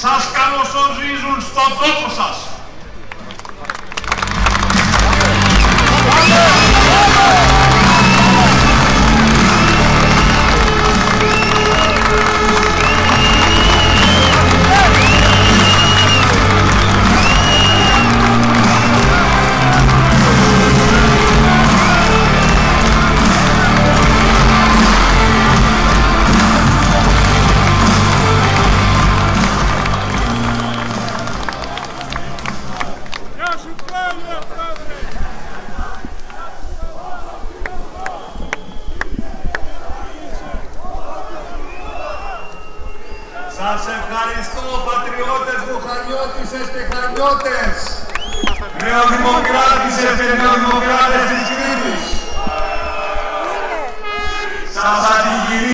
σας καλωσορίζουν στον τόπο σας. Σας ευχαριστώ πατριώτες μου, χανιώτισες και χανιώτες. Νεοδημοκράτησες και νεοδημοκράτες της Κρήτης. Σας αντιγυρίζω.